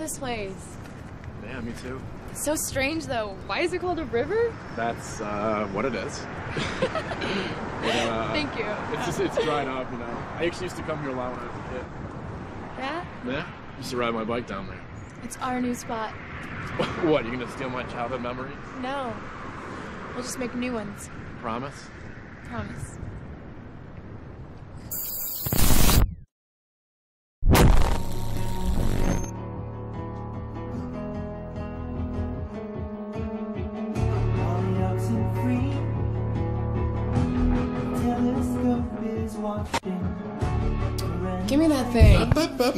This place. Yeah, me too. It's so strange though. Why is it called a river? That's uh, what it is. But, uh, Thank you. It's just it's dried up, you know. I actually used to come here a lot when I was a kid. Yeah? Yeah, used to ride my bike down there. It's our new spot. what? You gonna steal my childhood memories? No. We'll just make new ones. Promise? Promise.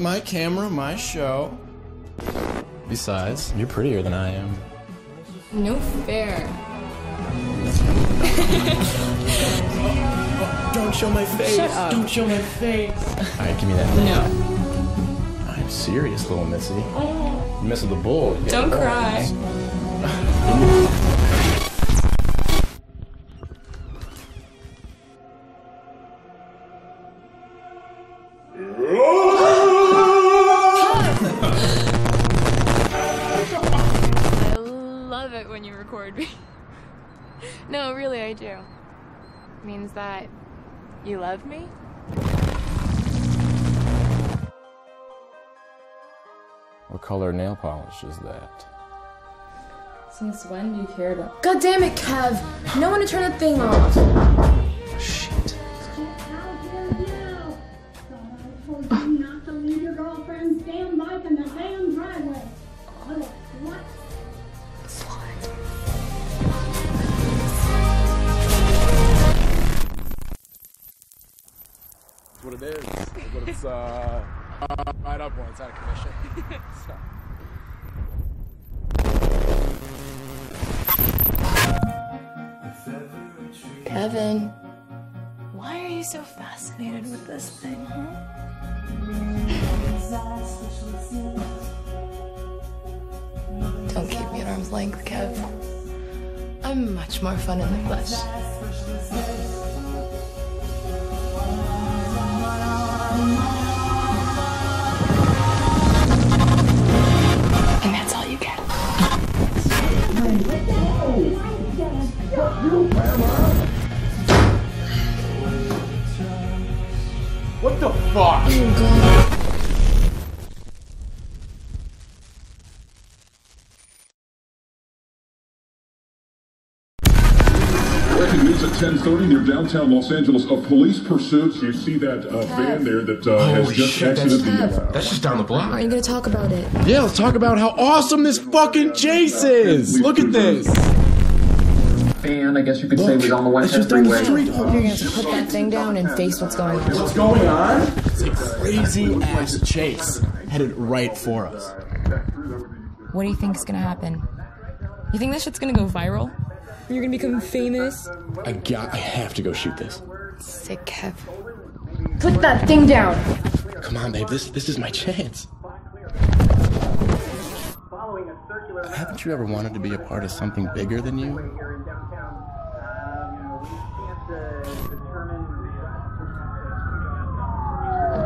My camera, my show. Besides, you're prettier than I am. No fair. Don't show my face. Shut up. Don't show my face. All right, give me that. No. I'm serious, little missy. Oh. You're missing the bull. Don't cry. means that you love me? What color nail polish is that? Since when do you care about? God damn it, Kev! No one to turn that thing off. Shit. It is. But it's uh, uh, right up when it's out of commission. so. Kevin, why are you so fascinated with this thing, huh? Don't keep me at arm's length, Kev. I'm much more fun in the flesh. What the fuck? Oh, Breaking 10:30 near downtown Los Angeles. A police pursuit. You see that uh, van there that uh, has Holy just shit, exited that's- the. Uh, That's just down the block. Are you gonna talk about it? Yeah, let's talk about how awesome this fucking chase is. Look at this. And I guess you could say was on the It's West just End down the Freeway. street. You're gonna have to put that thing down and face what's going on. What's going on? It's a crazy ass chase headed right for us. What do you think is gonna happen? You think that shit's gonna go viral? You're gonna become famous? I got. I have to go shoot this. Sick Kev. Put that thing down! Come on, babe. This this is my chance. Haven't you ever wanted to be a part of something bigger than you?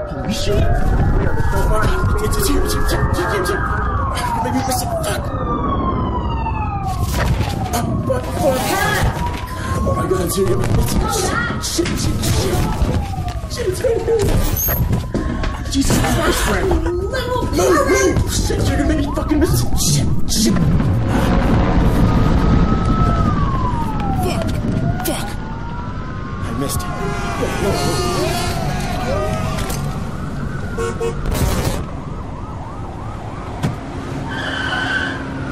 Holy shit! It's, it's here, it's here, it's here, it's here, it's here. Maybe miss it. Fuck. Oh, fuck, fuck. Oh my god, it's here. It's here. Shit, shit, shit, shit. Shit, it's right here. Jesus Christ, Frank. Move, move. Shit, you're gonna make me fucking miss it. Shit, shit. Fuck, fuck. I missed it.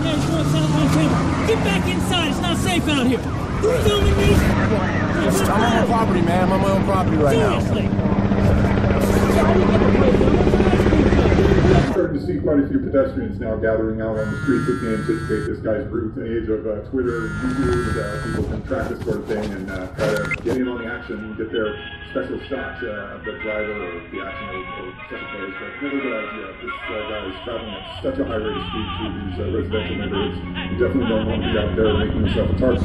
Yeah, sure, it's on my camera. Get back inside. It's not safe out here. Who's filming me? I'm on my own property, man. I'm on my own property right now. Seriously. Starting to see quite a few pedestrians now gathering out on the streets as they anticipate this guy's route. The age of uh, Twitter and YouTube, uh, people can track this sort of thing and uh, try to get in on the action and get their special shots uh, of the driver or the action or, or such a place. But never a good idea. This uh, guy is traveling at such a high rate of speed through these uh, residential neighborhoods. You definitely don't want to be out there making yourself a target.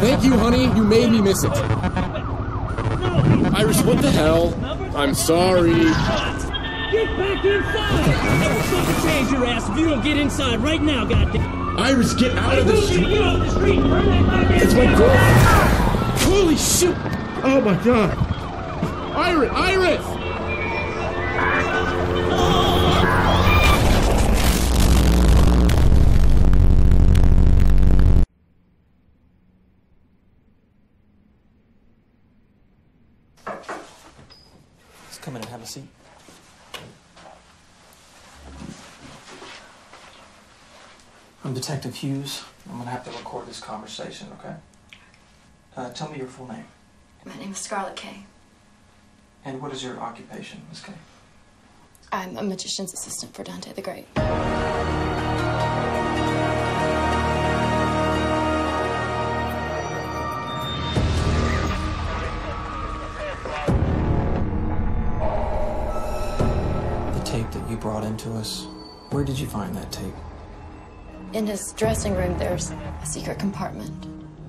Thank you, honey. You made me miss it. Iris, what the hell? I'm sorry. Get back inside! I will fucking change your ass if you don't get inside right now, goddamn! Iris, get out of the street. Get off the street! Burn that goddamn It's my girlfriend. Holy shit. Oh my god. Iris, Iris! Let's a seat. I'm Detective Hughes. I'm gonna have to record this conversation, okay? Uh, tell me your full name. My name is Scarlett Kay. And what is your occupation, Miss Kay? I'm a magician's assistant for Dante the Great. That brought into us, where did you find that tape? In his dressing room, there's a secret compartment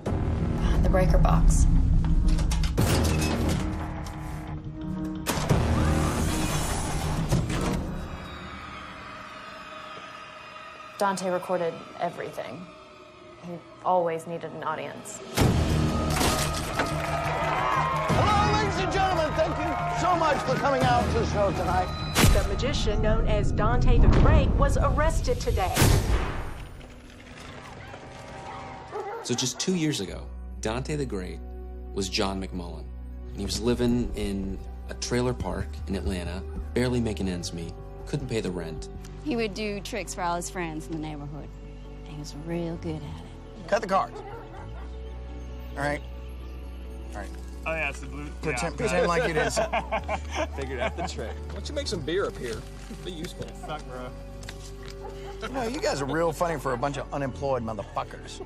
behind the breaker box. Dante recorded everything. He always needed an audience. Hello, ladies and gentlemen. Thank you so much for coming out to the show tonight. The magician known as Dante the Great was arrested today. So just two years ago, Dante the Great was John McMullen. And he was living in a trailer park in Atlanta, barely making ends meet, couldn't pay the rent. He would do tricks for all his friends in the neighborhood. He was real good at it. Cut the cards. All right. All right. Oh yeah, it's the blue. Pretend, pretend like it is. didn't. Figured out the trick. Why don't you make some beer up here? Be useful. Suck, bro. You know, you guys are real funny for a bunch of unemployed motherfuckers.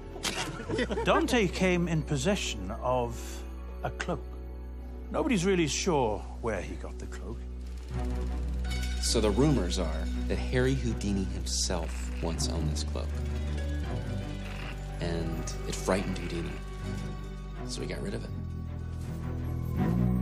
Dante came in possession of a cloak. Nobody's really sure where he got the cloak. So the rumors are that Harry Houdini himself once owned this cloak. And it frightened Houdini. So he got rid of it. Thank you.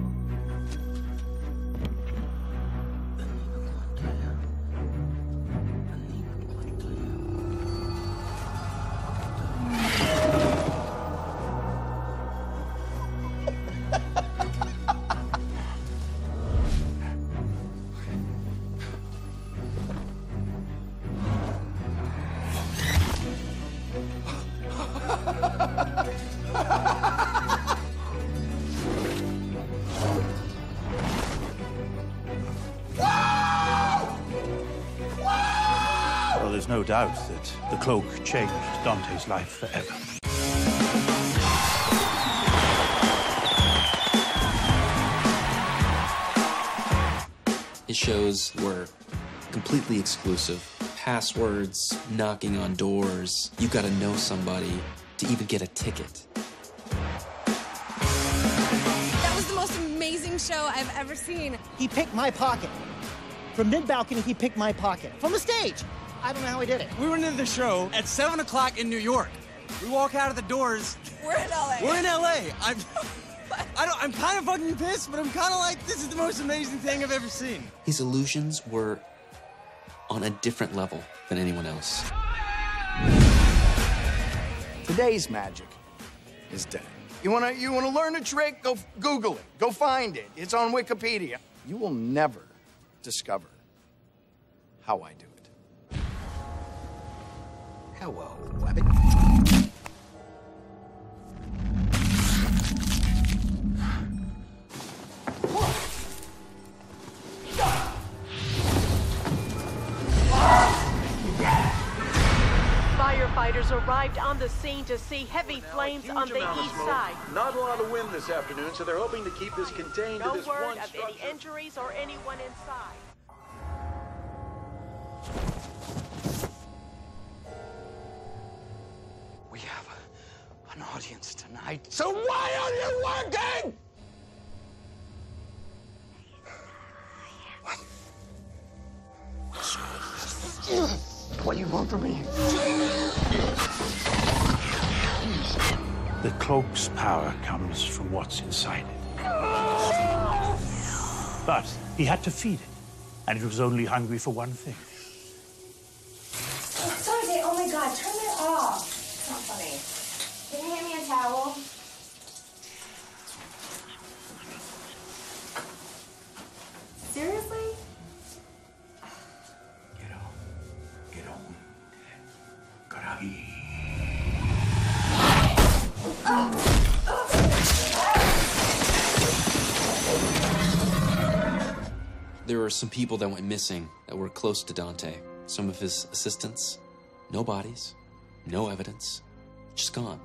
Cloak changed Dante's life forever. His shows were completely exclusive. Passwords, knocking on doors. You gotta know somebody to even get a ticket. That was the most amazing show I've ever seen. He picked my pocket. From mid balcony, he picked my pocket. From the stage. I don't know how he did it. We went into the show at 7 o'clock in New York. We walk out of the doors. We're in LA. We're in LA. I'm, I don't, I'm kind of fucking pissed, but I'm kind of like, this is the most amazing thing I've ever seen. His illusions were on a different level than anyone else. Today's magic is dead. You wanna you wanna learn a trick? Go Google it. Go find it. It's on Wikipedia. You will never discover how I do it. Hello, Wabbit. Firefighters arrived on the scene to see heavy flames on the east side. Not a lot of wind this afternoon, so they're hoping to keep this contained No to this word one of any injuries or anyone inside. An audience tonight. So why are you working? What do you want from me? The cloak's power comes from what's inside it. But he had to feed it, and it was only hungry for one thing. Were some people that went missing that were close to Dante. Some of his assistants. No bodies, no evidence, just gone.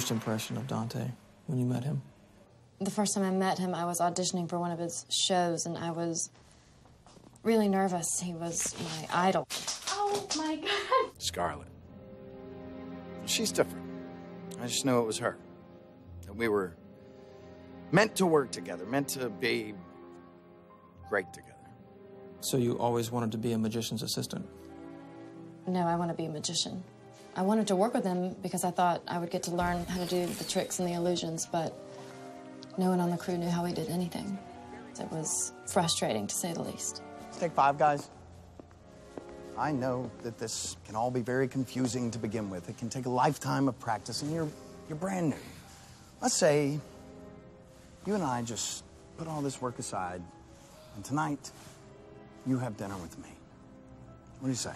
First impression of Dante when you met him? The first time I met him, I was auditioning for one of his shows, and I was really nervous. He was my idol. Oh my god. Scarlett. She's different. I just know it was her. That we were meant to work together, meant to be great together. So you always wanted to be a magician's assistant? No, I want to be a magician. I wanted to work with him because I thought I would get to learn how to do the tricks and the illusions, but no one on the crew knew how he did anything. It was frustrating, to say the least. Take five, guys. I know that this can all be very confusing to begin with. It can take a lifetime of practice, and you're, you're brand new. Let's say you and I just put all this work aside, and tonight you have dinner with me. What do you say?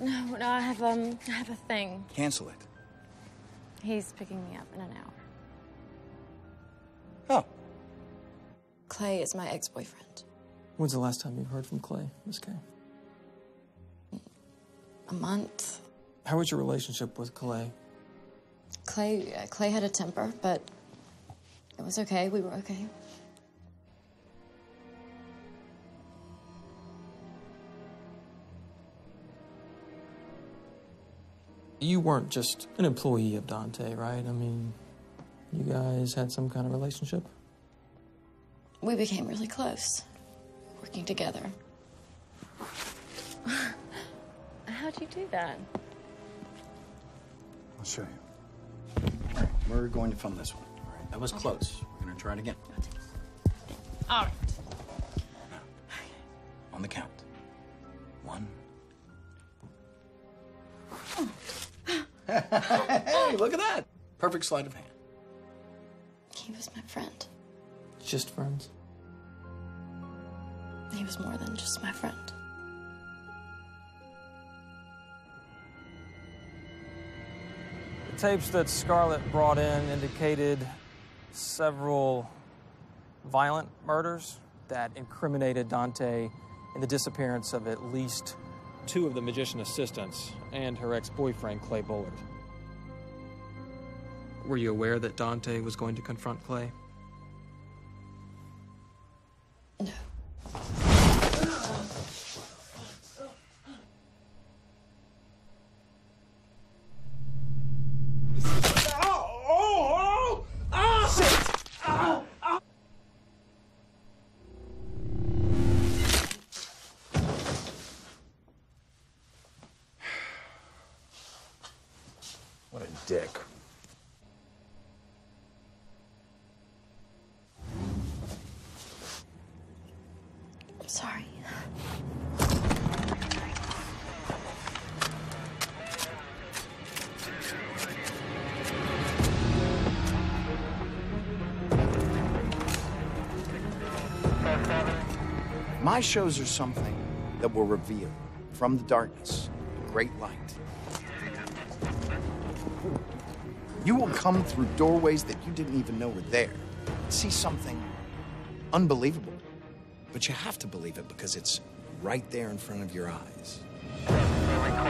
No, no, I have um, I have a thing. Cancel it. He's picking me up in an hour. Oh. Clay is my ex-boyfriend. When's the last time you heard from Clay, Miss Kay? A month. How was your relationship with Clay? Clay, uh, Clay had a temper, but it was okay. We were okay. You weren't just an employee of Dante, right? I mean, you guys had some kind of relationship? We became really close, working together. How'd you do that? I'll show you. All right, we're going to film this one. All right, that was close. We're going to try it again. All right. On the count. One. Hey, look at that. Perfect sleight of hand. He was my friend. Just friends? He was more than just my friend. The tapes that Scarlett brought in indicated several violent murders that incriminated Dante in the disappearance of at least two of the magician assistants and her ex boyfriend, Clay Bullard. Were you aware that Dante was going to confront Clay? Oh! What a dick. I'm sorry. My shows are something that will reveal from the darkness great light. You will come through doorways that you didn't even know were there. See something unbelievable. But you have to believe it because it's right there in front of your eyes. All right, all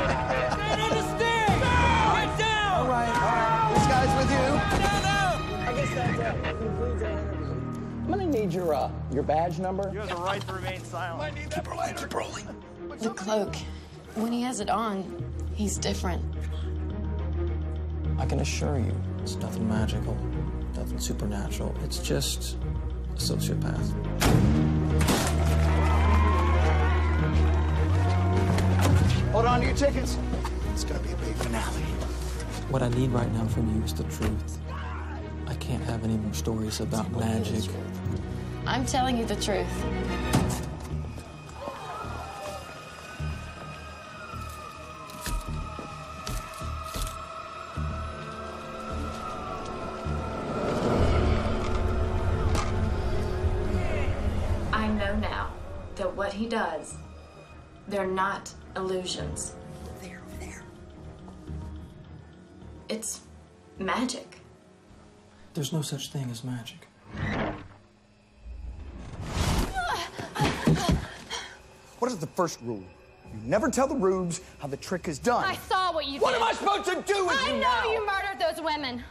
right. This guy's with you. No, no. I guess that's it. Concludes our interview. I'm gonna need your uh, your badge number. You have the right to remain silent. I need that rolling, keep rolling. The cloak, when he has it on, he's different. I can assure you, it's nothing magical, nothing supernatural. It's just a sociopath. Hold on to your tickets. It's gonna be a big finale. What I need right now from you is the truth. I can't have any more stories about magic. I'm telling you the truth. Not illusions. There, there. It's magic. There's no such thing as magic. What is the first rule? You never tell the rubes how the trick is done. I saw what you What did. am I supposed to do with I you know now? you murdered those women.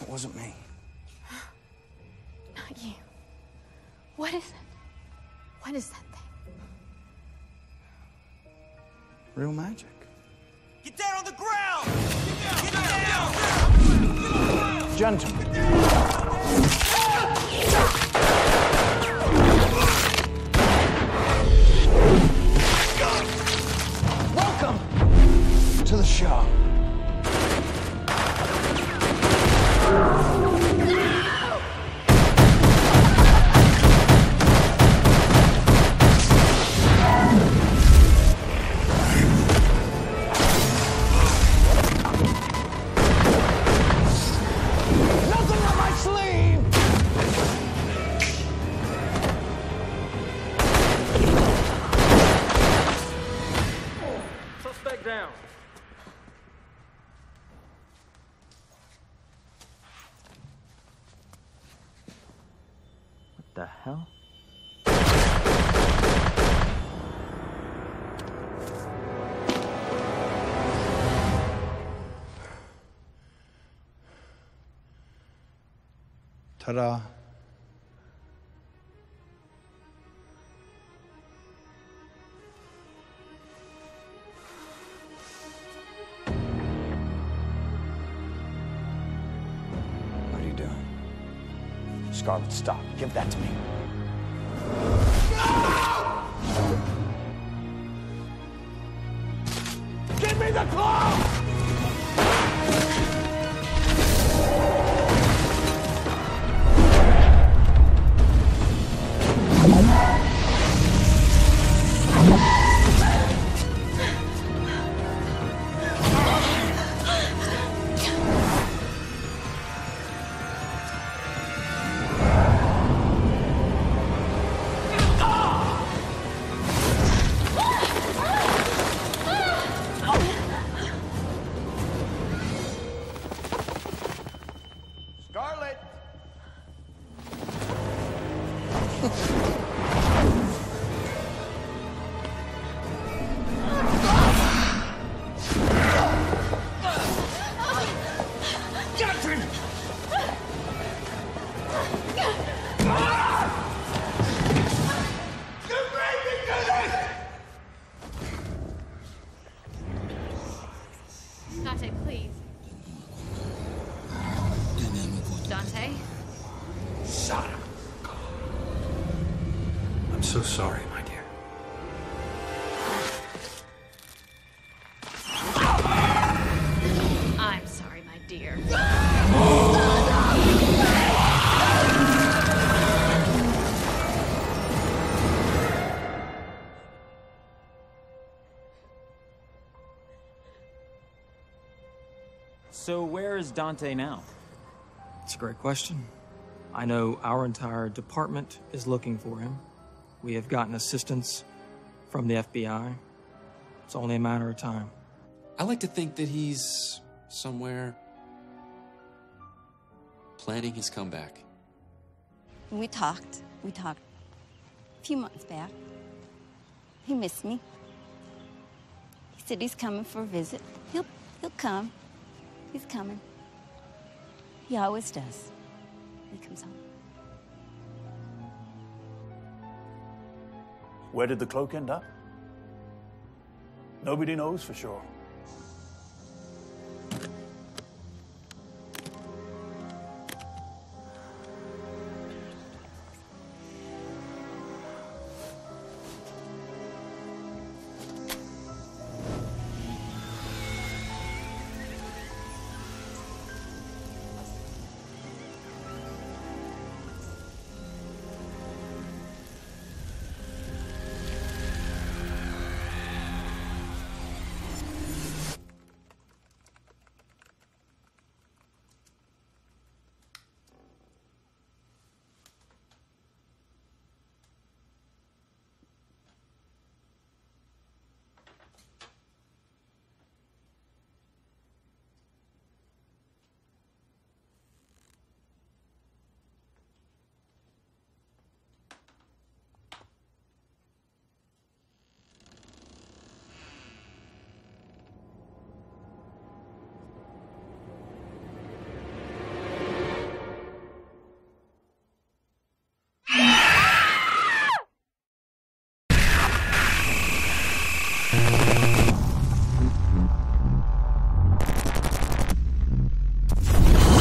It wasn't me. Not you. What is it? What is that Real magic. Get down on the ground. Get down. Gentlemen. Welcome to the show. Ta-da. What are you doing? Scarlett, stop. Give that to me. So where is Dante now? It's a great question. I know our entire department is looking for him. We have gotten assistance from the FBI. It's only a matter of time. I like to think that he's somewhere planning his comeback. We talked. We talked a few months back. He missed me. He said he's coming for a visit. He'll he'll come. He's coming. He always does. He comes home. Where did the cloak end up? Nobody knows for sure.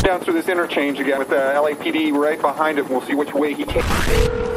Down through this interchange again with uh, the LAPD right behind him. We'll see which way he takes.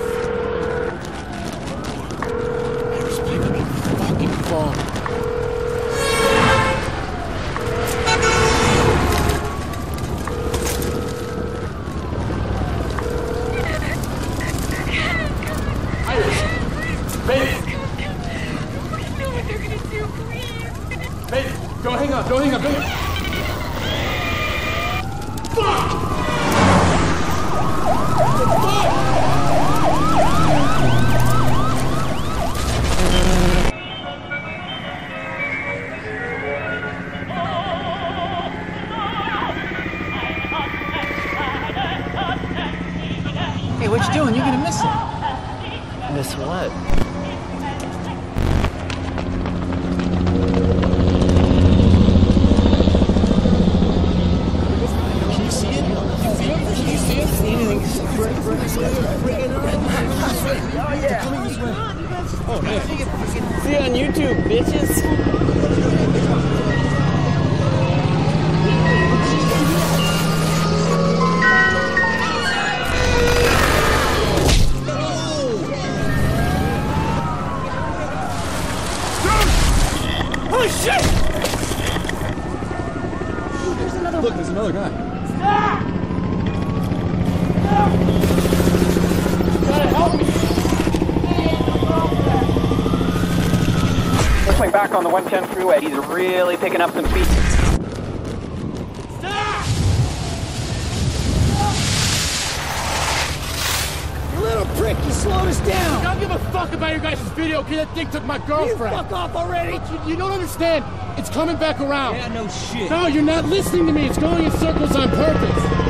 On the 110 freeway, he's really picking up some speed. You little prick, you slowed us down! I don't give a fuck about your guys' video, okay? That thing took my girlfriend. fuck off already? You, you don't understand. It's coming back around. Yeah, no shit. No, you're not listening to me. It's going in circles on purpose.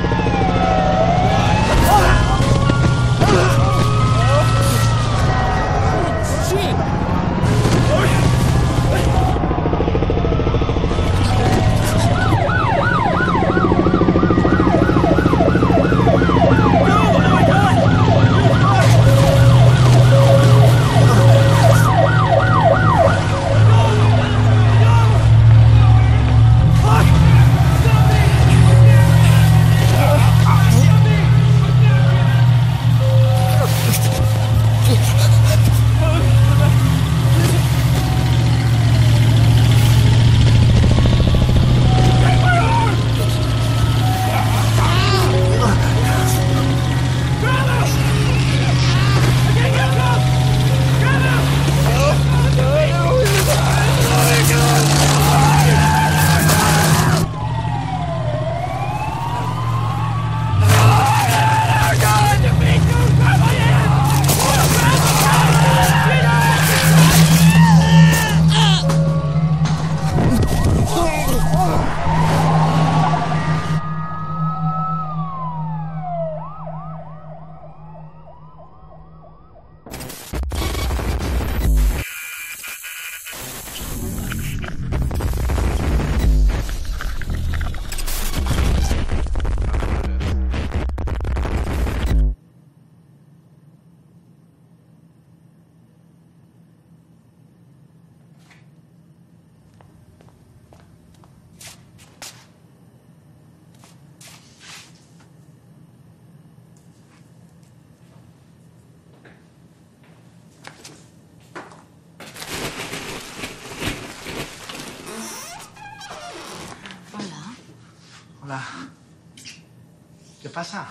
Pasa?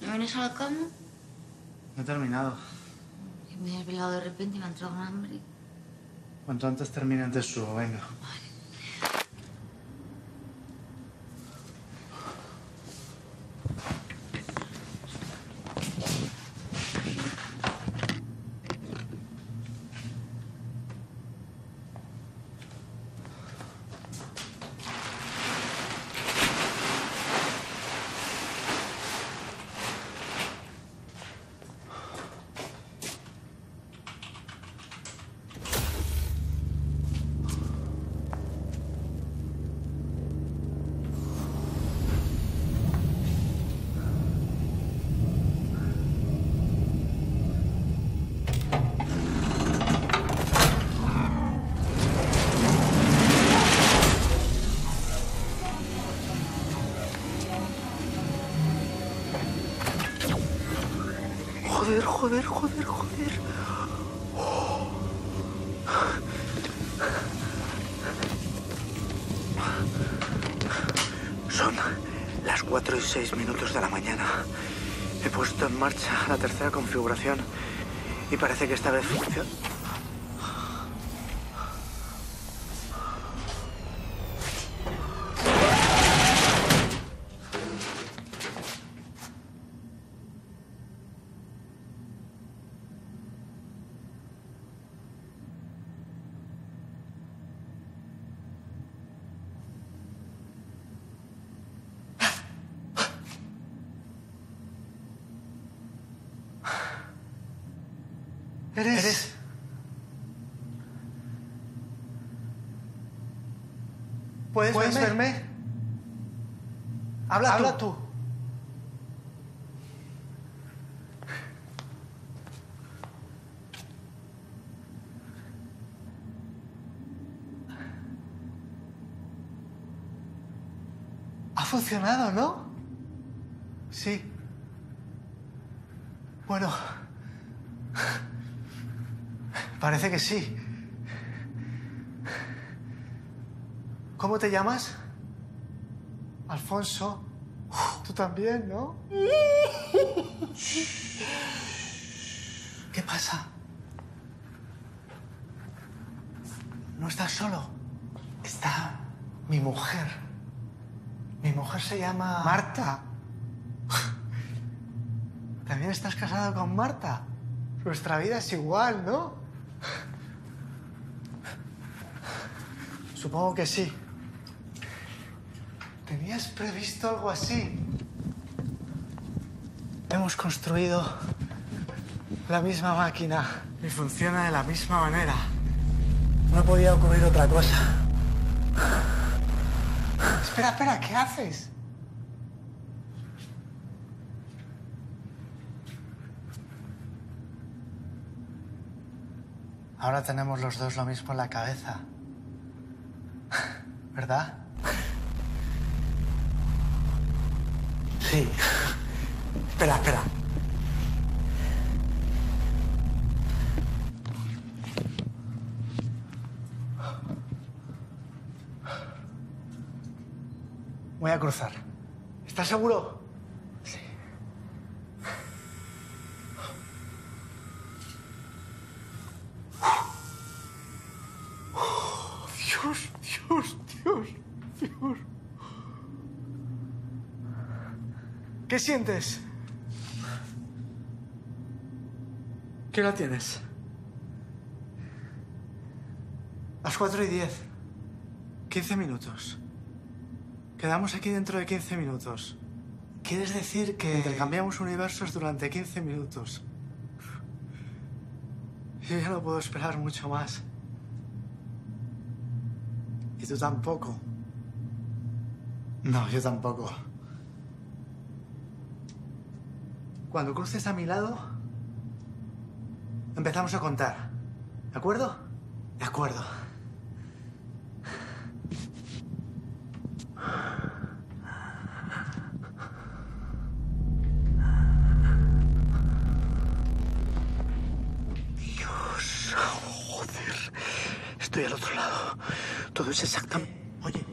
¿No vienes a la cama? No he terminado. Me he desvelado de repente y me ha entrado un hambre. Cuanto antes termine, antes subo. Venga. Joder, parece que esta vez funciona. ¿Puedes, ¿Puedes verme? verme? Habla, Habla tú. tú. Ha funcionado, ¿no? Sí. Bueno. Parece que sí. ¿Cómo te llamas? Alfonso. Tú también, ¿no? ¿Qué pasa? No estás solo. Está mi mujer. Mi mujer se llama... Marta. ¿También estás casado con Marta? Nuestra vida es igual, ¿no? Supongo que sí. ¿Tenías previsto algo así? Hemos construido la misma máquina y funciona de la misma manera. No podía ocurrir otra cosa. Espera, espera, ¿qué haces? Ahora tenemos los dos lo mismo en la cabeza. ¿Verdad? Sí. Espera, espera. Voy a cruzar. ¿Estás seguro? Sí. Dios, Dios, Dios, Dios. ¿Qué sientes? ¿Qué hora tienes? Las cuatro y diez. 15 minutos. Quedamos aquí dentro de 15 minutos. ¿Quieres decir que intercambiamos universos durante 15 minutos? Yo ya no puedo esperar mucho más. Y tú tampoco. No, yo tampoco. Cuando cruces a mi lado, empezamos a contar. ¿De acuerdo? De acuerdo. Dios, joder. Estoy al otro lado. Todo es exactamente... Oye,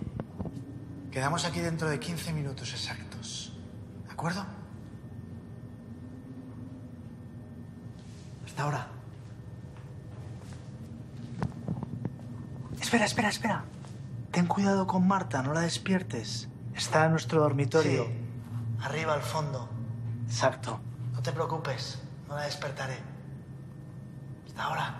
quedamos aquí dentro de 15 minutos exactos. acuerdo? Hasta ahora. Espera, espera. Ten cuidado con Marta, no la despiertes. Está en nuestro dormitorio. Arriba al fondo. Exacto. No te preocupes, no la despertaré. Hasta ahora.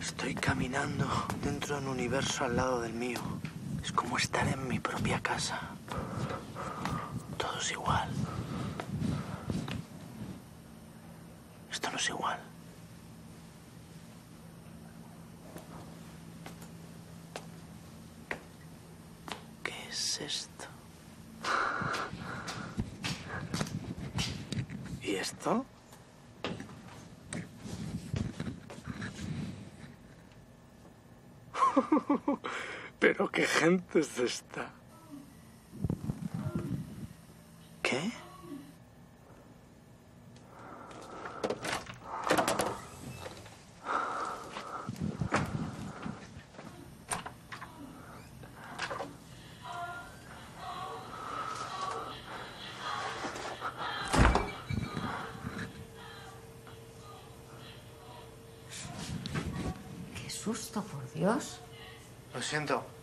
Estoy caminando dentro de un universo al lado del mío. Es como estar en mi propia casa. Todo es igual. Esto no es igual. ¿Qué es esto? ¿Y esto? Pero qué gente es esta. ¿Qué? Qué susto, por Dios. Lo siento.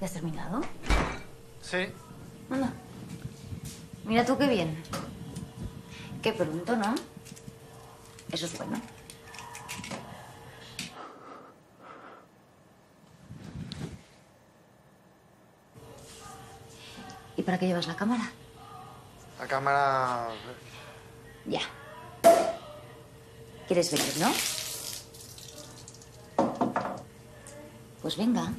¿Ya has terminado? Sí. Anda. Mira tú qué bien. Qué pronto, ¿no? Eso es bueno. ¿Y para qué llevas la cámara? La cámara... Ya. ¿Quieres venir, no? Pues venga.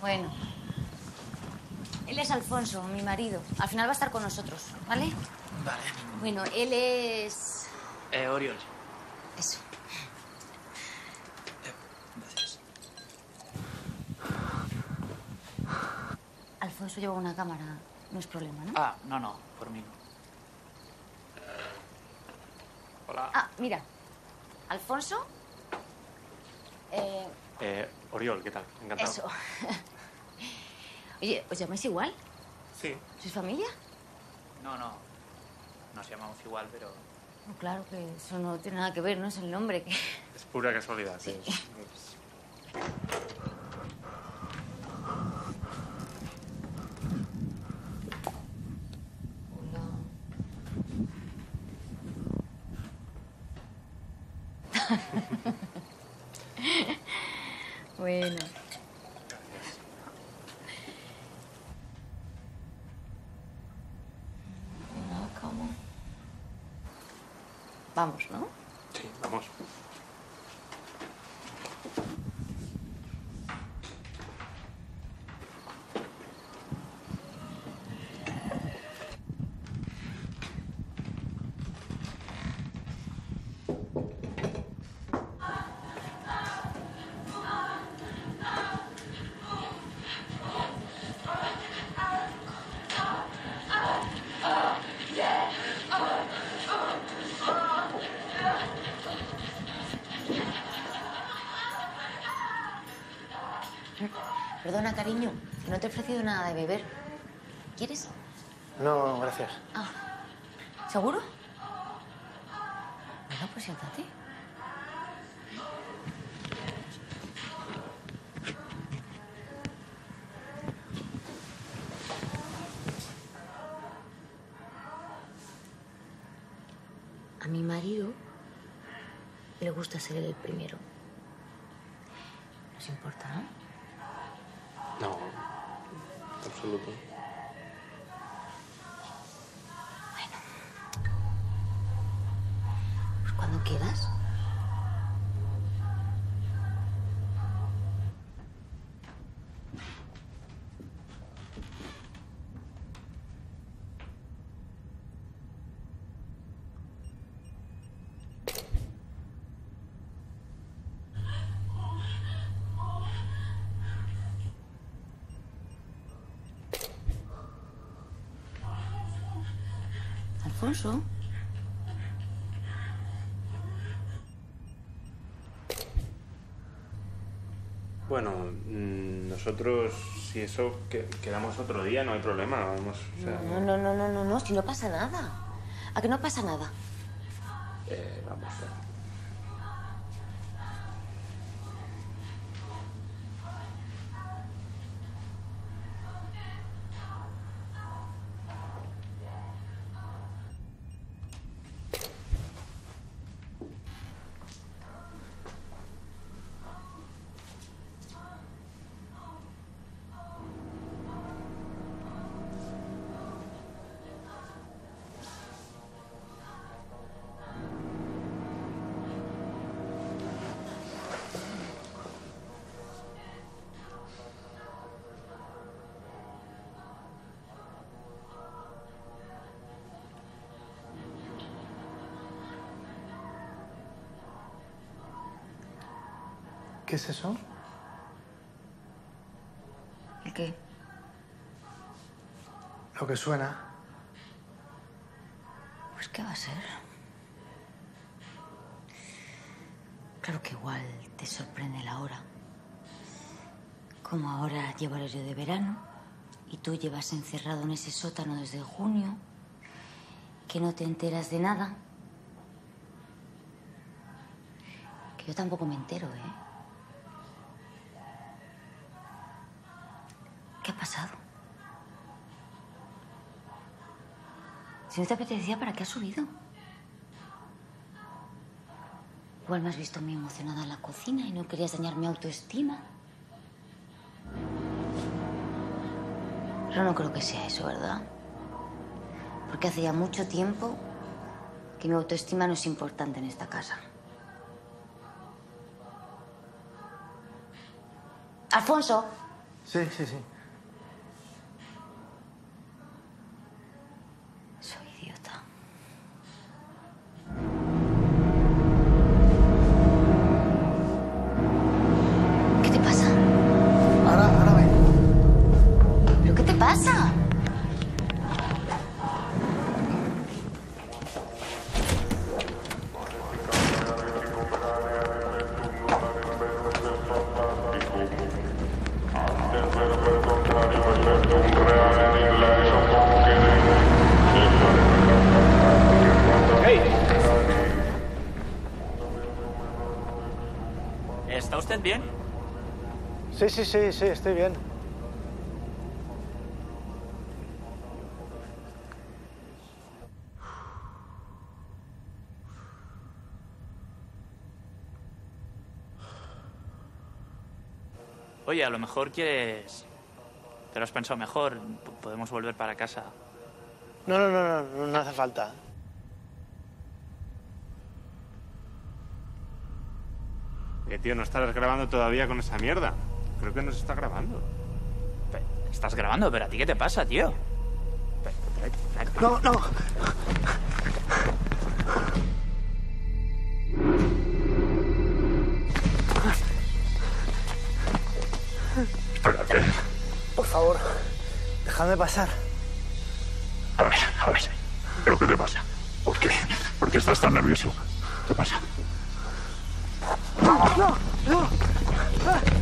Bueno. Él es Alfonso, mi marido. Al final va a estar con nosotros, ¿vale? Vale. Bueno, él es... Eh, Oriol. Eso. Alfonso lleva una cámara. No es problema, ¿no? Ah, no, no, por mí no. Hola. Ah, mira. Alfonso. Eh, Eh, Oriol, ¿qué tal? Encantado. eso. Oye, ¿os llamáis igual? Sí. ¿Sois familia? No, no. Nos llamamos igual, pero. No, claro que eso no tiene nada que ver, ¿no? Es el nombre que... Es pura casualidad. Sí. bueno. No, ¿cómo? Vamos, ¿no? Cariño, que no te he ofrecido nada de beber. ¿Quieres? No, gracias. Ah, ¿seguro? Bueno, pues siéntate. A mi marido le gusta ser el primero. En Bueno, mm, nosotros, si eso, que- quedamos otro día, no hay problema. Vamos, o sea, No, no, no, no, no, no, si no pasa nada. ¿A que no pasa nada? eh, vamos. ¿Qué es eso? ¿El qué? Lo que suena. Pues ¿qué va a ser? Claro que igual te sorprende la hora. Como ahora lleva horario de verano y tú llevas encerrado en ese sótano desde junio, que no te enteras de nada. Que yo tampoco me entero, ¿eh? Pasado? Si no te apetecía, ¿para qué has subido? Igual me has visto muy emocionada en la cocina y no querías dañar mi autoestima. Pero no creo que sea eso, ¿verdad? Porque hace ya mucho tiempo que mi autoestima no es importante en esta casa. Alfonso, Sí, sí, sí. Sí, sí, estoy bien. Oye, a lo mejor quieres... Te lo has pensado mejor. P- Podemos volver para casa. No, no, no, no, no hace falta. Eh, tío, no estarás grabando todavía con esa mierda. Creo que nos está grabando. ¿Estás grabando? ¿Pero a ti qué te pasa, tío? No, no. Espérate. Por favor, déjame pasar. A ver, a ver. ¿Pero qué te pasa? ¿Por qué? ¿Por qué estás tan nervioso? ¿Qué pasa? No, no, no.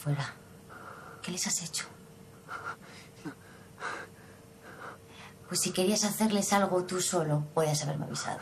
Fuera. ¿Qué les has hecho? Pues si querías hacerles algo tú solo, podías haberme avisado.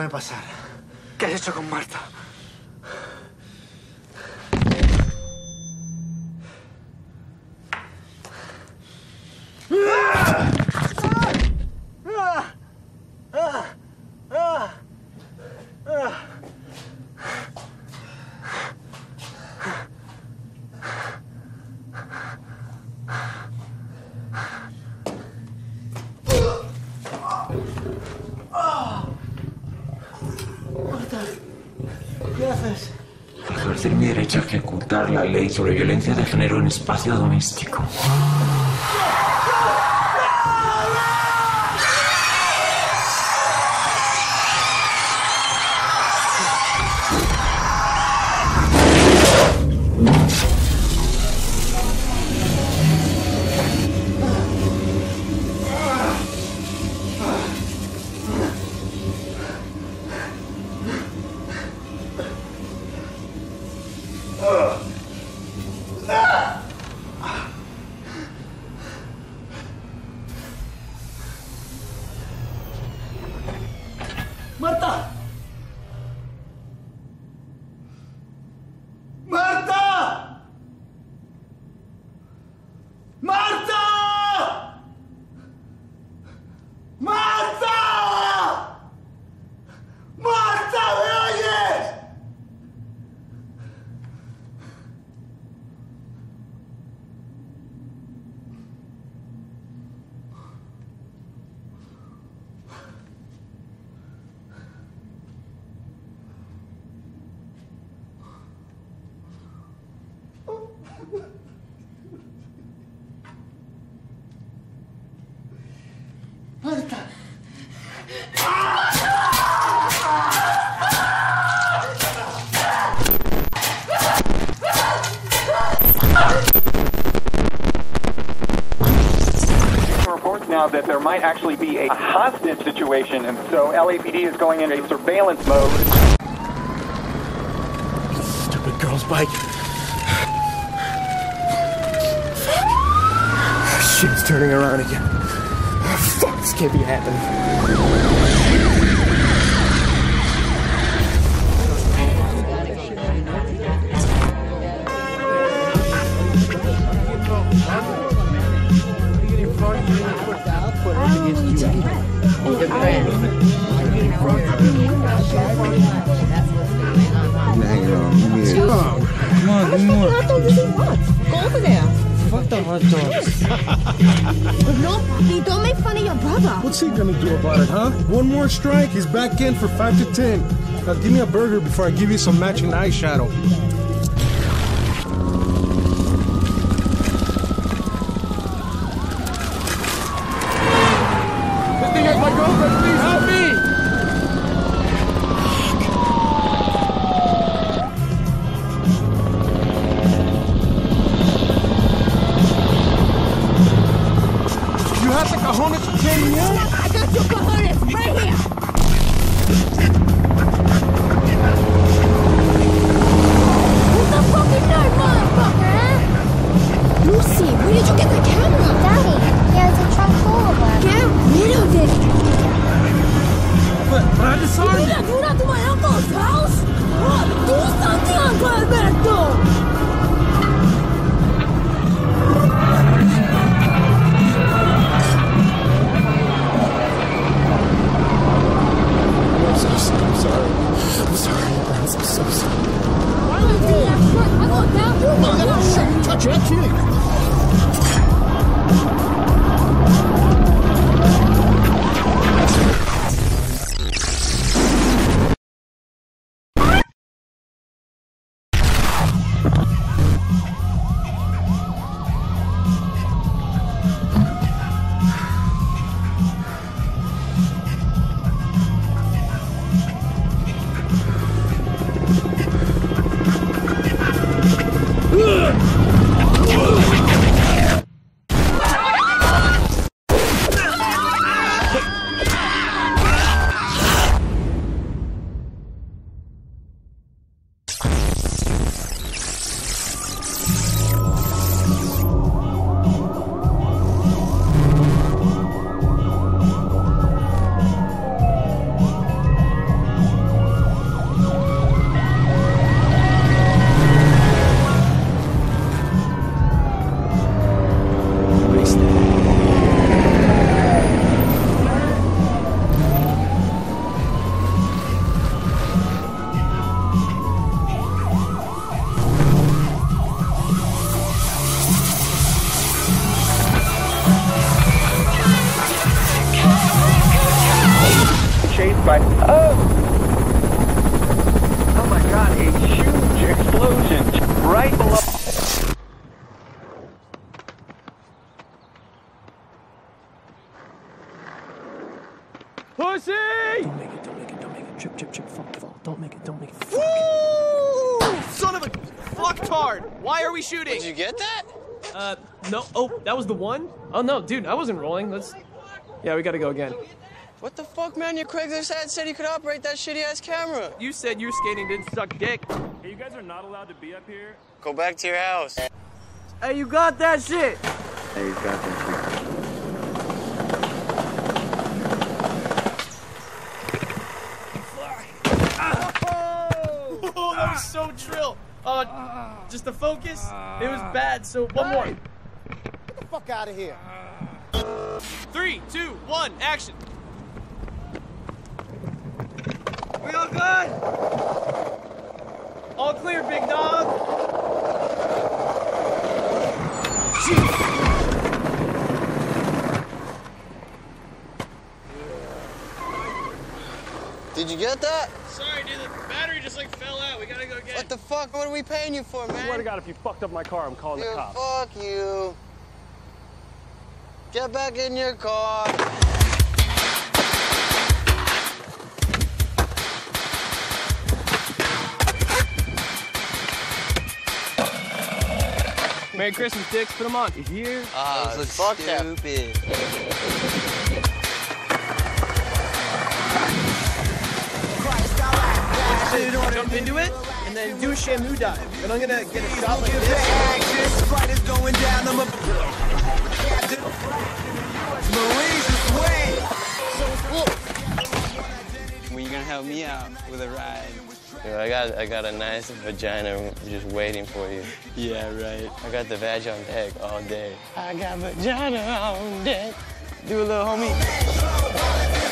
me pasa. Ejecutar la ley sobre violencia de género en espacio doméstico. Might actually be a hostage situation, and so LAPD is going into surveillance mode. Stupid girl's bike. Shit, it's turning around again. Fuck, this can't be happening. Come on, give me more. Go over there. Fuck the hot dogs. No, don't make fun of your brother. What's he gonna do about it, huh? One more strike, he's back in for five to ten. Now give me a burger before I give you some matching eyeshadow. Oh, that was the one? Oh, no, dude, I wasn't rolling. Let's. Yeah, we gotta go again. What the fuck, man? Your Craigslist ad said you could operate that shitty ass camera. You said your skating didn't suck dick. Hey, you guys are not allowed to be up here. Go back to your house. Hey, you got that shit! Hey, you got that shit. Oh, that was so trill. Uh, just the focus, it was bad. So one more. Get the fuck out of here. Three, two, one, action. We all good? All clear, big dog. Did you get that? Sorry, dude. The battery just like fell out. We gotta go get. What the fuck? What are we paying you for, man? Swear to God, if you fucked up my car, I'm calling Dude, the cops. fuck you. Get back in your car. Merry Christmas, dicks. Put them on. You hear? Ah, Those fuck look that. stupid. Jump into it and then do a Shamu dive. And I'm gonna get a shot like this. Fight is going down. I'm a When you gonna help me out with a ride? Yo, I got I got a nice vagina just waiting for you. Yeah, right. I got the vag on deck all day. I got vagina on deck. Do a little homie.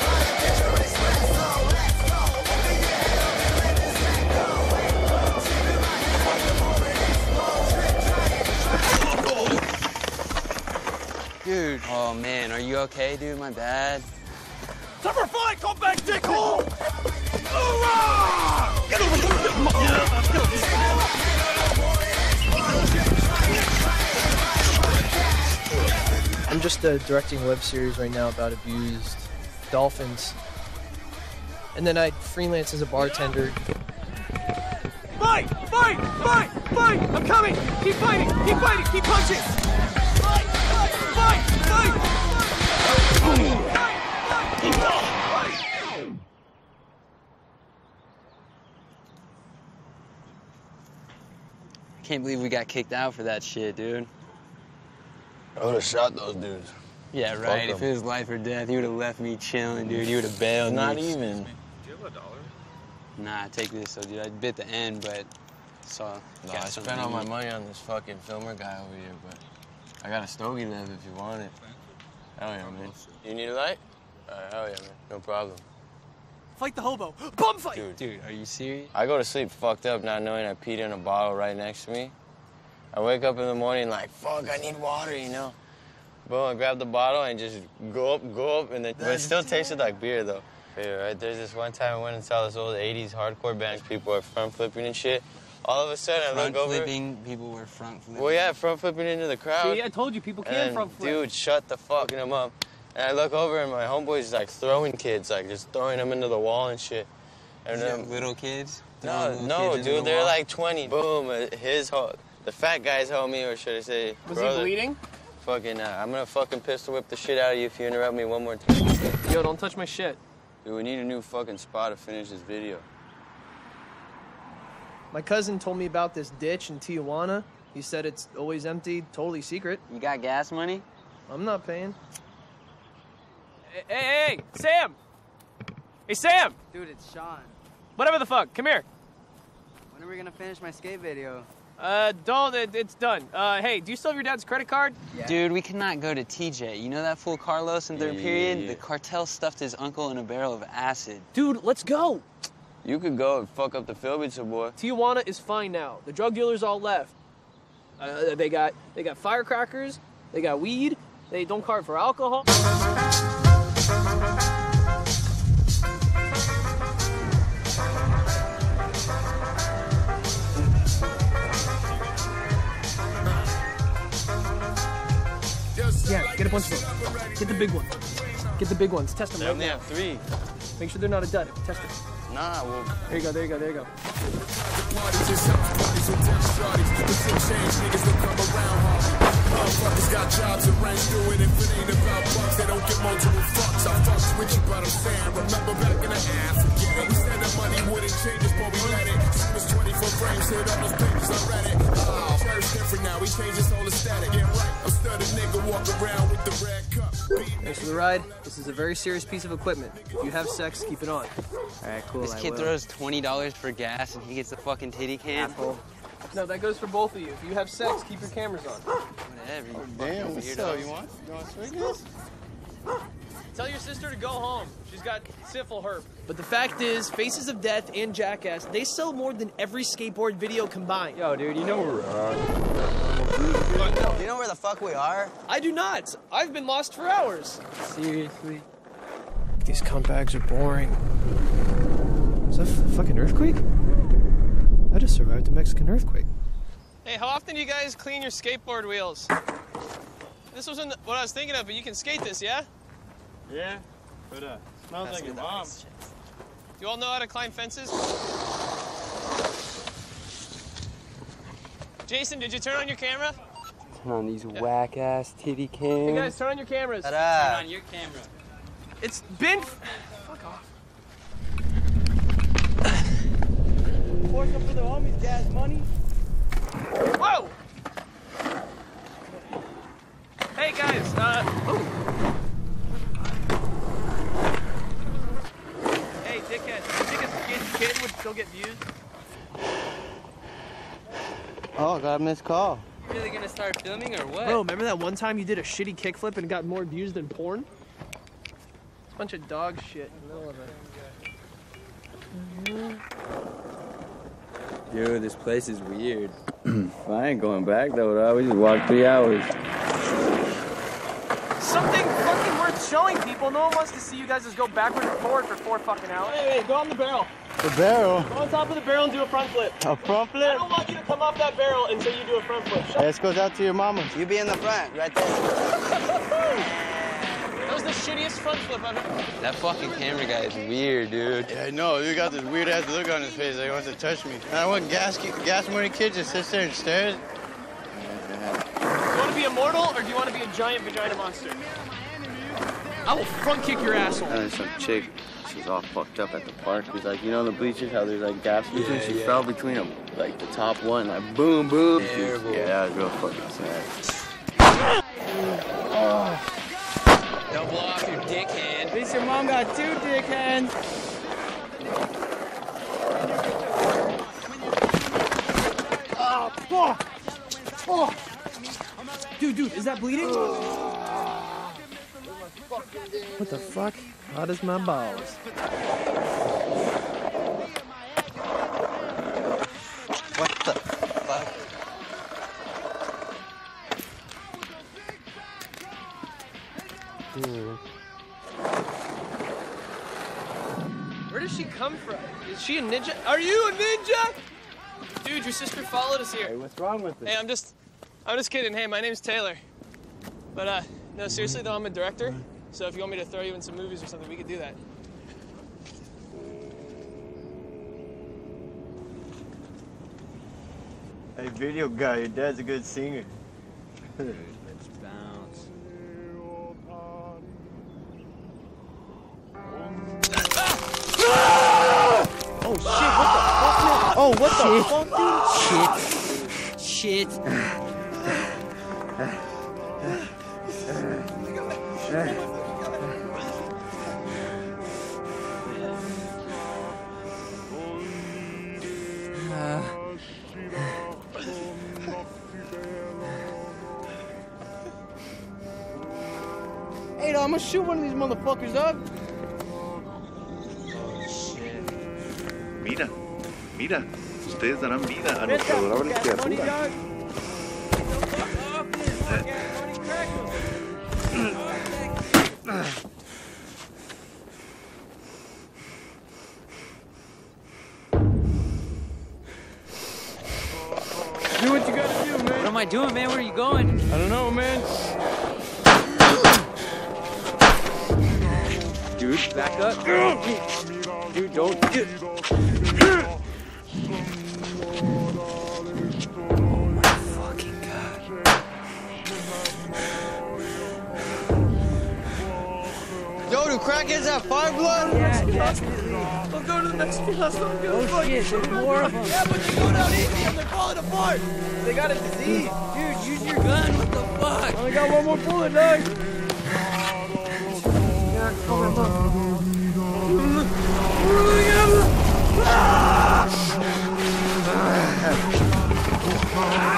You okay, dude? My bad. Time for a fight! Come back, dickhole! Get I'm just uh, directing a web series right now about abused dolphins. And then I freelance as a bartender. Fight! Fight! Fight! Fight! I'm coming! Keep fighting! Keep fighting! Keep punching! Can't believe we got kicked out for that shit, dude. I would have shot those dudes. Yeah, Fuck right. If it was life or death, you would have left me chilling, dude. You would have bailed Not me. even. Do you have a dollar? Nah, take this, so dude. I bit the end, but saw. No, got I something spent all my money on this fucking filmer guy over here, but I got a stogie left if you want it. Hell yeah, man. You need a light? Alright, hell yeah, man. No problem. Fight the hobo! Bum fight! Dude, dude, are you serious? I go to sleep fucked up not knowing I peed in a bottle right next to me. I wake up in the morning like, fuck, I need water, you know? Boom, I grab the bottle and just go up, go up, and then, but it still tasted like beer though. Yeah, right, there's this one time I went and saw this old 80s hardcore band. People are front flipping and shit. All of a sudden, I Front look over. flipping, people were front flipping. Well, yeah, front flipping into the crowd. See, I told you, people can front flip. Dude, shut the fucking him up. And I look over and my homeboy's like throwing kids, like just throwing them into the wall and shit. And Is it um, little kids? no, little no, kids dude, the they're wall? like 20. Boom, uh, his ho- the fat guy's homie, or should I say, Was he brother. bleeding? Fucking, uh, I'm gonna fucking pistol whip the shit out of you if you interrupt me one more time. Yo, don't touch my shit. Dude, we need a new fucking spot to finish this video. My cousin told me about this ditch in Tijuana. He said it's always empty, totally secret. You got gas money? I'm not paying. Hey, hey, hey, Sam! Hey, Sam! Dude, it's Sean. Whatever the fuck, come here. When are we gonna finish my skate video? Uh, don't, it, it's done. Uh, hey, do you still have your dad's credit card? Dude, we cannot go to TJ. You know that fool Carlos in third Yeah, yeah, period? yeah. The cartel stuffed his uncle in a barrel of acid. Dude, let's go. You could go and fuck up the Philbitzer boy. Tijuana is fine now. The drug dealers all left. Uh, they got they got firecrackers, they got weed, they don't card for alcohol. Yeah, get a bunch of them. Get the big one. Get the big ones. Test them They right only now. have three. Make sure they're not a dud. Test them. Nah, well. There you go. There you go. There you go. Motherfuckers got jobs and rent through it. If it ain't about bucks, they don't get multiple fucks. I fucks with you, but I'm saying, remember back in the African. We said that money wouldn't change us, but we let it. Soon as 24 frames hit on those pages, I read it. Oh, church different now. We changed his whole aesthetic. Yeah, right. I'm still the nigga walk around with the red cup. Thanks for the ride. This is a very serious piece of equipment. If you have sex, keep it on. All right, cool. This This I kid will. throws twenty dollars for gas and he gets the fucking titty can. No, that goes for both of you. If you have sex, keep your cameras on. Whatever. you Damn, fucking what's up? You want? You want swing this? Tell your sister to go home. She's got syphil herp. But the fact is, Faces of Death and Jackass, they sell more than every skateboard video combined. Yo, dude, you know we're Do you know where the fuck we are? I do not. I've been lost for hours. Seriously? These cunt bags are boring. Is that a fucking earthquake? I just survived a Mexican earthquake. Hey, how often do you guys clean your skateboard wheels? This wasn't what I was thinking of, but you can skate this, yeah? Yeah, but uh, smells like your mom. Do you all know how to climb fences? Jason, did you turn on your camera? Turn on these whack ass titty Hey cams. guys, turn on your cameras. Ta-da. Turn on your camera. It's been. Fuck off. Force up for the homies, gas money. Whoa! Hey guys, uh. ooh. Hey, dickhead. Do you think a kid, kid would still get views? Oh, I got a missed call. You Really gonna start filming or what? Bro, remember that one time you did a shitty kickflip and got more views than porn? It's a bunch of dog shit in the middle of it. Dude, this place is weird. I ain't going back though, though. We just walked three hours. Something fucking worth showing people. No one wants to see you guys just go backward and forward for four fucking hours. Hey, hey, go on the barrel. The barrel. Go on top of the barrel and do a front flip. A front flip? I don't want you to come off that barrel until you do a front flip. Shut This goes out to your mama. You be in the front, right there. That was the shittiest front flip I've ever. That fucking camera guy is weird, dude. Yeah, I know. He got this weird ass look on his face like he wants to touch me. And I want gas gas money kid just sits there and stares. Do you want to be immortal or do you want to be a giant vagina monster? I will front kick your asshole. And then some chick, she's all fucked up at the park. She's like, you know the bleachers, how there's like gaps between? Yeah, she yeah. fell between them, like the top one, like boom, boom. Terrible. yeah, that was real fucking sad. Don't blow off your dick hand. At least your mom got two dick hands. Oh, fuck! Oh! Dude, dude, is that bleeding? Oh. What the fuck? Hot as my balls. What the fuck? Where does she come from? Is she a ninja? Are you a ninja? Dude, Dude, your sister followed us here. Hey, what's wrong with it? Hey, I'm just, I'm just kidding. Hey, my name's Taylor. But uh, no, seriously though, I'm a director. So if you want me to throw you in some movies or something, we could do that. Hey, video guy, your dad's a good singer. Let's bounce. Oh shit, what the fuck, man? Oh, what the fuck, dude? Shit. Shit. Hey, gonna shoot one of these motherfuckers up. Mira, mira, ustedes darán vida a nuestra adorable criatura. Do what you gotta do, man. What am I doing, man? Where are you going? Dude, don't. Yo, do crackheads have fire blood? Yeah, definitely. I'll go to the Mexican hospital and get Oh, a fucking shit, there's more of 'em. Yeah, but they go down easy and they're falling apart. They got a disease. Dude, use your gun. What the fuck? I only got one more bullet, dog. Ah!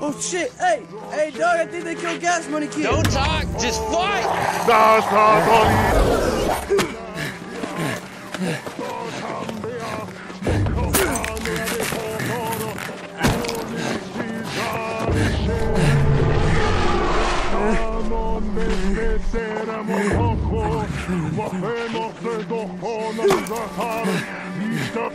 Oh shit! Hey, hey, dog! I think they killed Gas Money Kid. Don't talk, just fight! Deck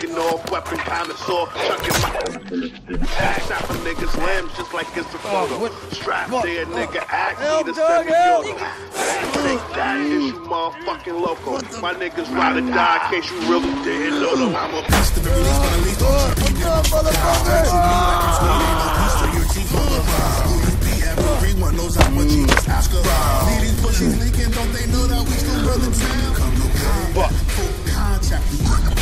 Knocking off, weapon sore. Chucking my Snapping niggas' limbs just like it's a oh, photo. Strap there, nigga, act Help, need a dog, help. semi Take that, is you motherfucking loco. My niggas ride or die in case you really didn't know them. I'm a beast of the release, but at least What's up, Everyone knows how much you must ask her. See these pussies leaking, don't they know that we still run the town? Come to fuck. Full contact.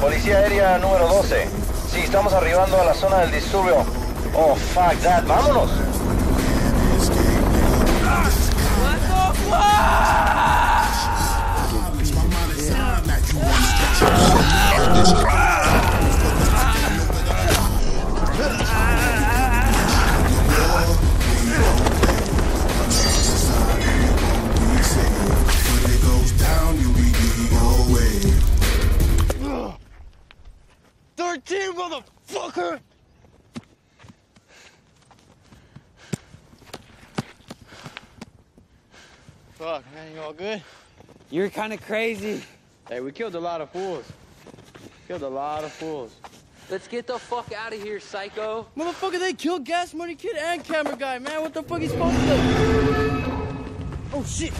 Policía aérea número 12. Sí, estamos arribando a la zona del disturbio. Oh, fuck that. Vámonos. Motherfucker! Fuck, man, you all good? You're kind of crazy. Hey, we killed a lot of fools. Killed a lot of fools. Let's get the fuck out of here, psycho. Motherfucker, they killed Gas Money Kid and Camera Guy, man. What the fuck is supposed to do? Oh, shit.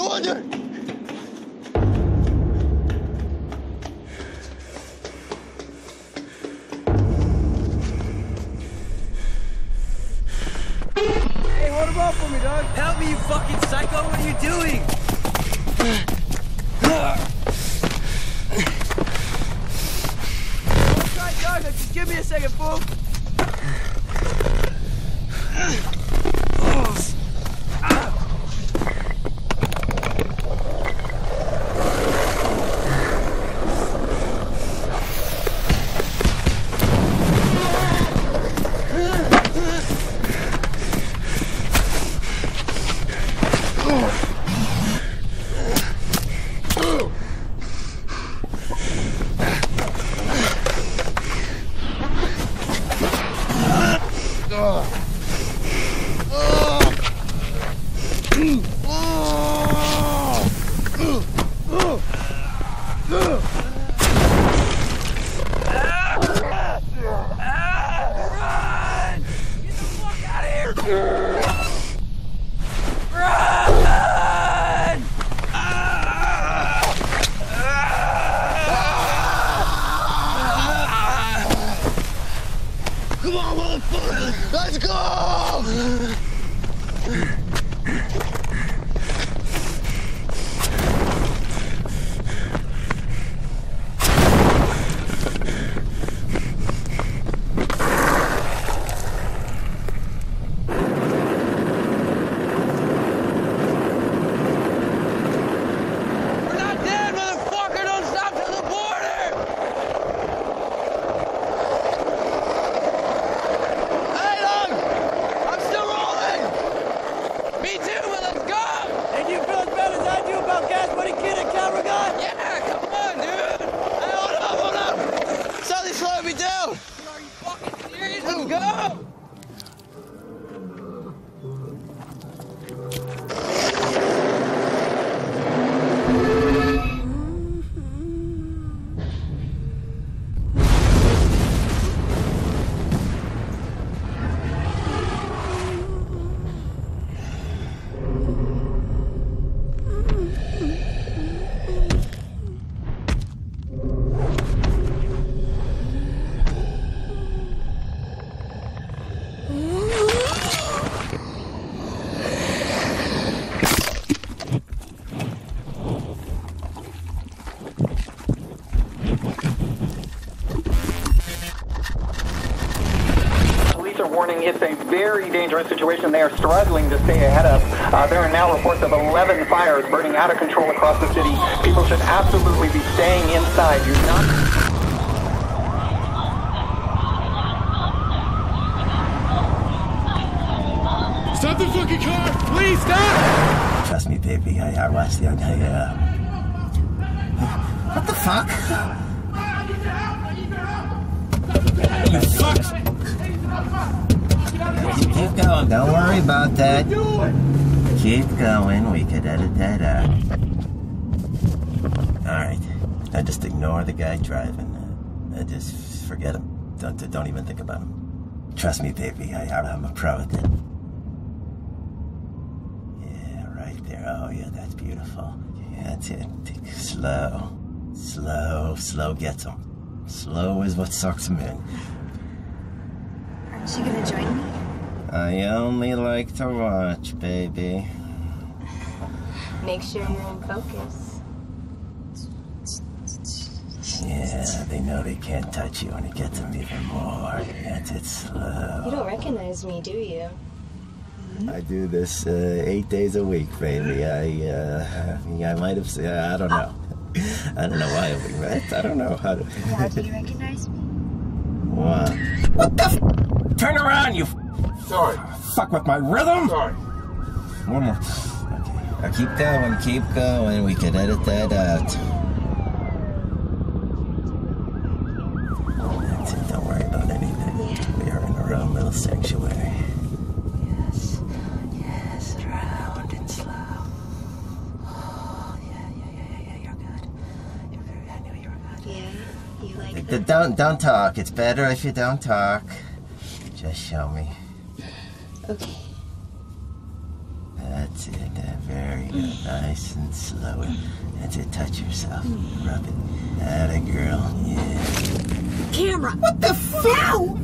Under! Hey, hold him up for me, dog. Help me, you fucking psycho. What are you doing? Don't try, dog. Just give me a second, fool. Warning it's a very dangerous situation they are struggling to stay ahead of. Uh, there are now reports of 11 fires burning out of control across the city. People should absolutely be staying inside. You're not. Stop the fucking car! Please stop! Trust me, baby. I, I watched the. I, uh... What the fuck? Keep going. Don't worry about that. Keep going. We could edit that out. All right. I just ignore the guy driving. I just forget him. Don't don't even think about him. Trust me, baby. I, I'm a pro at that. Yeah, right there. Oh, yeah, that's beautiful. Yeah, that's it. Take slow. Slow. Slow gets him. Slow is what sucks them in. Aren't you gonna join me? I only like to watch, baby. Make sure you're in focus. Yeah, they know they can't touch you and it gets them even more. That's it slow. You don't recognize me, do you? I do this uh, eight days a week, baby. I, uh, I might have said, I don't know. I don't know why we met. I don't know how to. How do you recognize me? What? What the? F- Turn around, you. Sorry. Fuck with my rhythm. Sorry. One more. Okay. Now keep going. Keep going. We can edit that out. Don't worry about anything. We are in our own little sanctuary. Yes. Yes. Round and slow. Oh, yeah, yeah, yeah, yeah, yeah. You're good. You're good. I knew you were good. Yeah, you like that? Don't don't talk. It's better if you don't talk. Just show me. Okay. That's it. uh, very good. Nice and slow. That's it. Touch yourself. Rub it. That a girl. Yeah. Camera! What the fuck?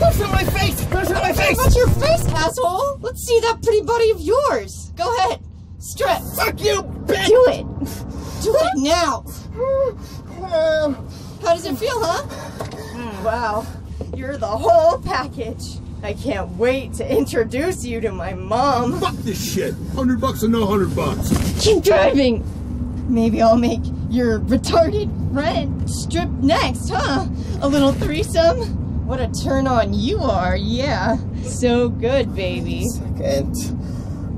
That's not my face! That's not my face! What's your face, asshole? Let's see that pretty body of yours. Go ahead. Strip. Fuck you, bitch! Do it. Do it now. How does it feel, huh? Mm, wow. You're the whole package. I can't wait to introduce you to my mom. Fuck this shit! Hundred bucks or no hundred bucks? Keep driving. Maybe I'll make your retarded friend strip next, huh? A little threesome? What a turn on you are, yeah. So good, baby. Second.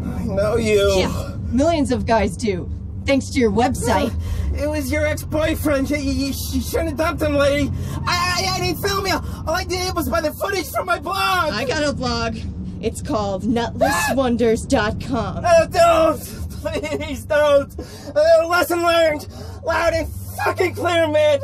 I know you. Yeah, millions of guys do. Thanks to your website. It was your ex-boyfriend. You, you, you shouldn't have dumped him, lady. I, I, I didn't film you. All I did was buy the footage from my blog. I got a blog. It's called nutlesswonders.com. Oh, don't! Please don't! Uh, lesson learned! Loud and fucking clear, man!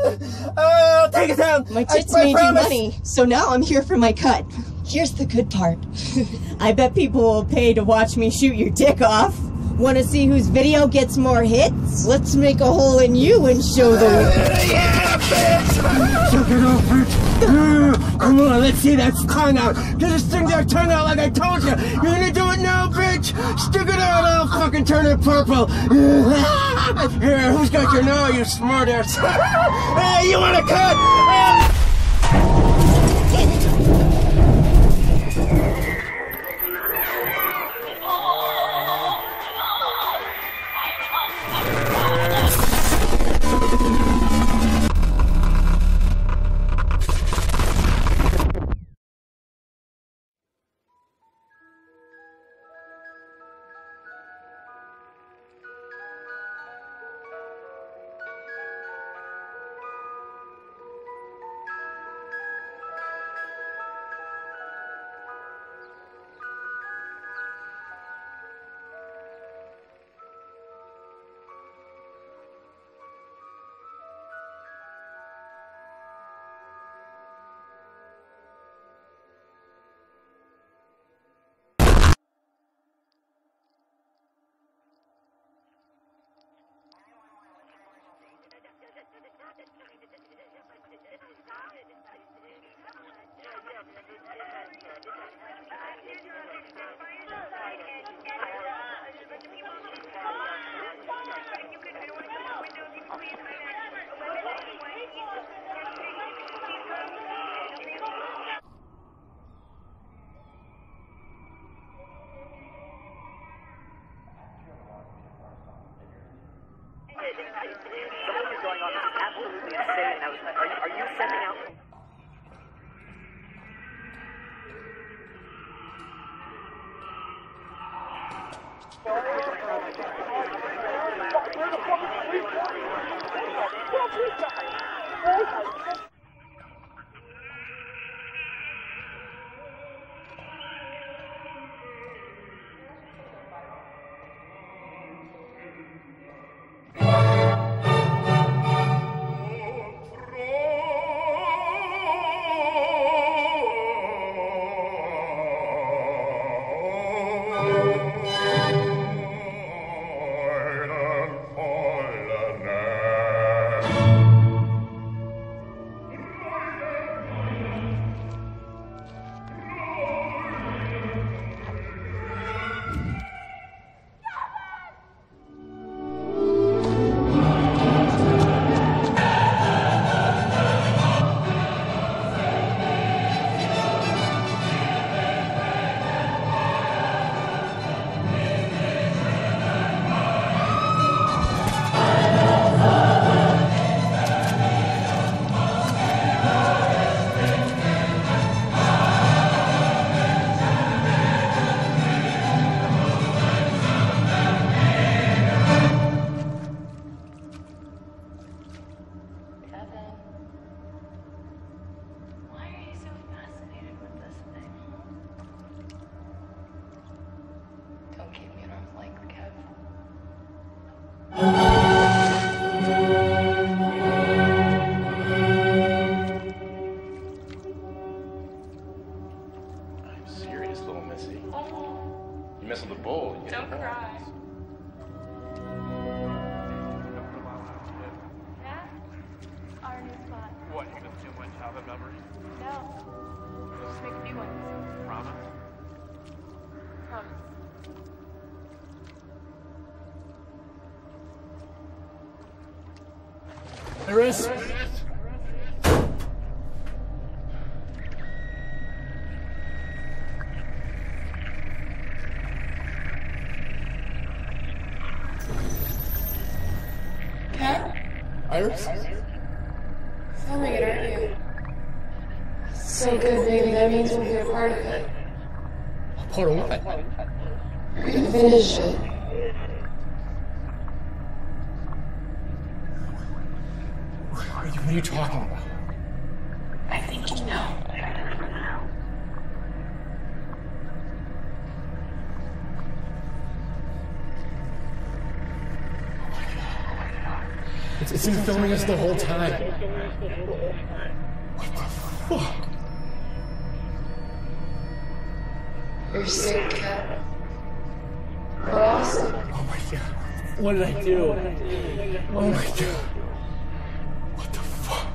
Uh, take it down! My I- tits I made you money, so now I'm here for my cut. Here's the good part. I bet people will pay to watch me shoot your dick off. Want to see whose video gets more hits? Let's make a hole in you and show the world. Yeah, bitch! It off, bitch! Come on, let's see that tongue out. Get this thing that tongue out like I told you. You're gonna do it now, bitch. Stick it out. I'll fucking turn it purple. Here, who's got your no, you smart ass? hey, you wanna cut? Iris? Filming it, aren't you? So good, baby. That means we'll be a part of it. A Part of what? We're gonna finish it. What are you, what are you talking about? It's, been filming us the whole time. What the fuck? You're sick, Cat. Lost. Oh my god. What did I do? Oh my god. What the fuck?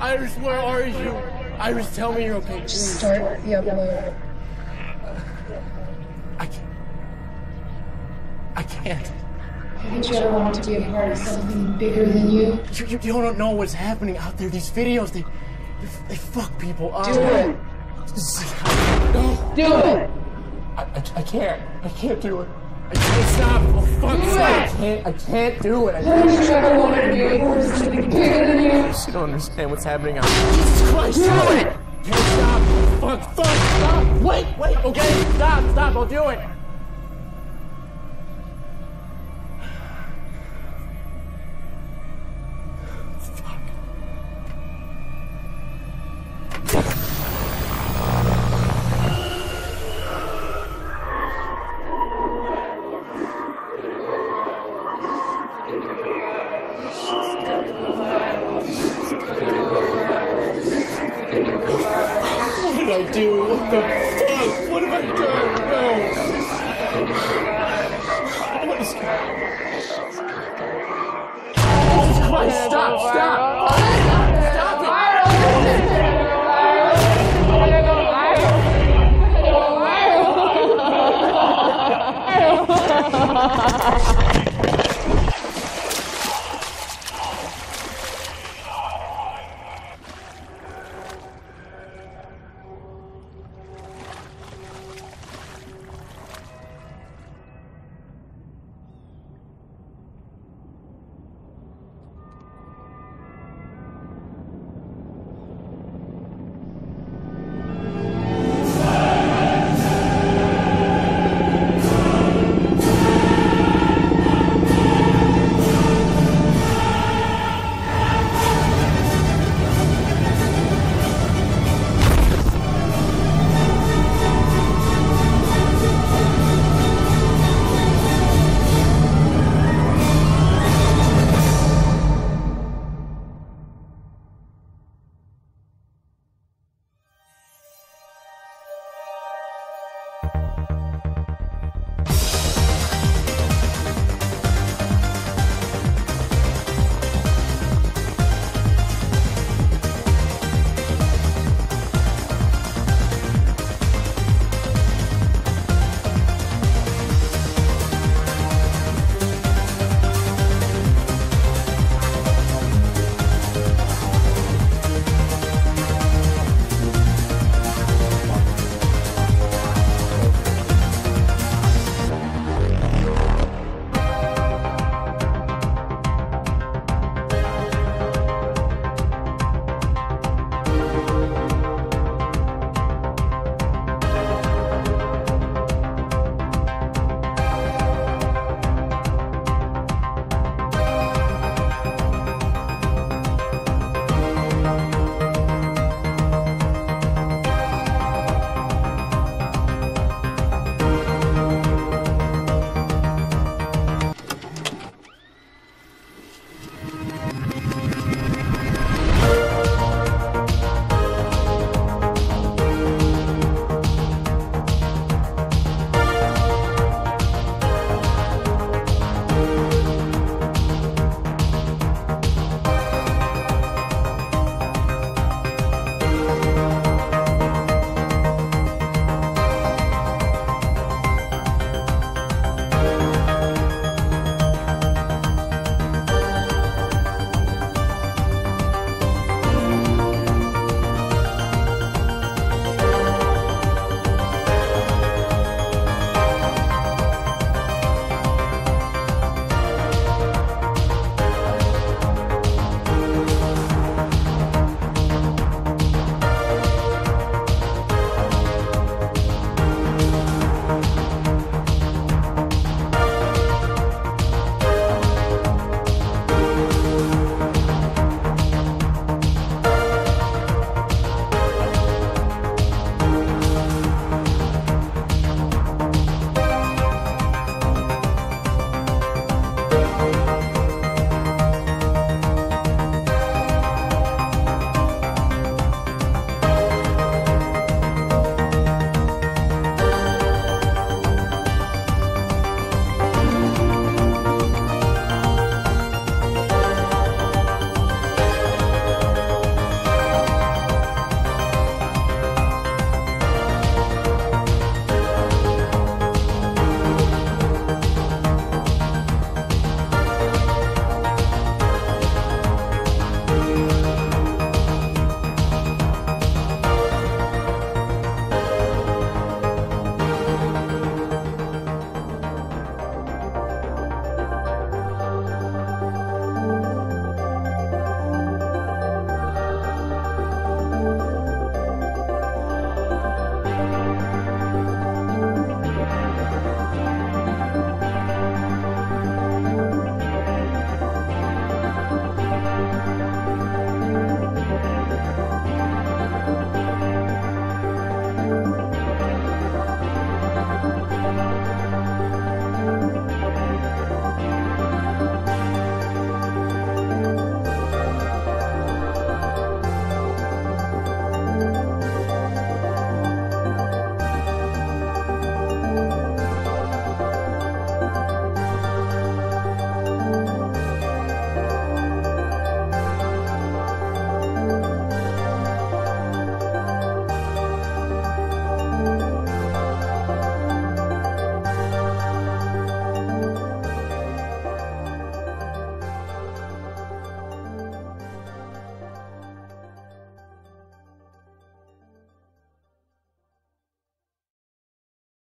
Iris, where are you? Iris, tell me you're okay. Just start the upload. Haven't you ever wanted to be a part of something bigger than you? You, you, you don't know what's happening out there. These videos, they, they, they fuck people up. Do it. No. Do it. I, I, I can't. I can't do it. I can't stop. Oh, fuck. Do I can't. I can't do it. I Haven't you ever wanted to be a part of something bigger than you? You don't understand what's happening out there. Jesus Christ. Do stop. it. Can't stop. Oh, fuck. Fuck. Stop. Wait. Wait. Okay. Stop. Stop. I'll do it.